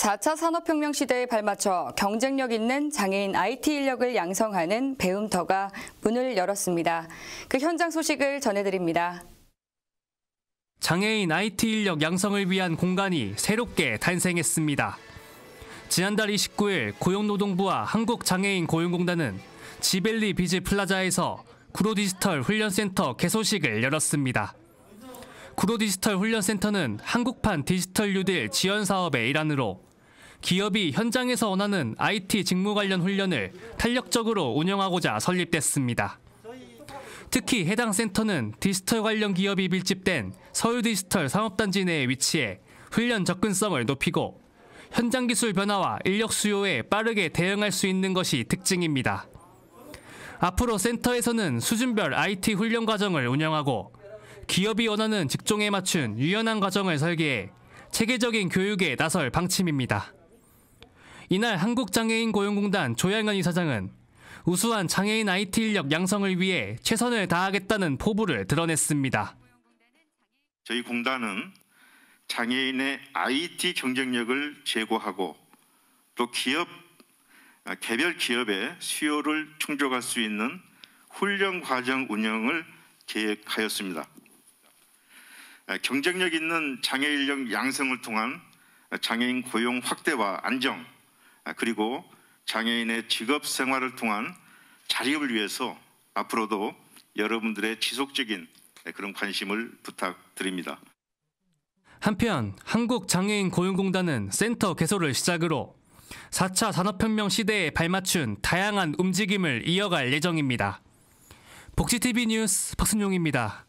4차 산업혁명 시대에 발맞춰 경쟁력 있는 장애인 IT 인력을 양성하는 배움터가 문을 열었습니다. 그 현장 소식을 전해드립니다. 장애인 IT 인력 양성을 위한 공간이 새롭게 탄생했습니다. 지난달 29일 고용노동부와 한국장애인 고용공단은 G밸리 비즈 플라자에서 구로디지털 훈련센터 개소식을 열었습니다. 구로디지털 훈련센터는 한국판 디지털 뉴딜 지원 사업의 일환으로 기업이 현장에서 원하는 IT 직무 관련 훈련을 탄력적으로 운영하고자 설립됐습니다. 특히 해당 센터는 디지털 관련 기업이 밀집된 서울 디지털 산업단지 내에 위치해 훈련 접근성을 높이고 현장 기술 변화와 인력 수요에 빠르게 대응할 수 있는 것이 특징입니다. 앞으로 센터에서는 수준별 IT 훈련 과정을 운영하고 기업이 원하는 직종에 맞춘 유연한 과정을 설계해 체계적인 교육에 나설 방침입니다. 이날 한국장애인 고용공단 조양현 이사장은 우수한 장애인 IT 인력 양성을 위해 최선을 다하겠다는 포부를 드러냈습니다. 저희 공단은 장애인의 IT 경쟁력을 제고하고 또 기업 개별 기업의 수요를 충족할 수 있는 훈련 과정 운영을 계획하였습니다. 경쟁력 있는 장애 인력 양성을 통한 장애인 고용 확대와 안정 그리고 장애인의 직업 생활을 통한 자립을 위해서 앞으로도 여러분들의 지속적인 그런 관심을 부탁드립니다. 한편 한국장애인 고용공단은 센터 개소를 시작으로 4차 산업혁명 시대에 발맞춘 다양한 움직임을 이어갈 예정입니다. 복지TV 뉴스 박순용입니다.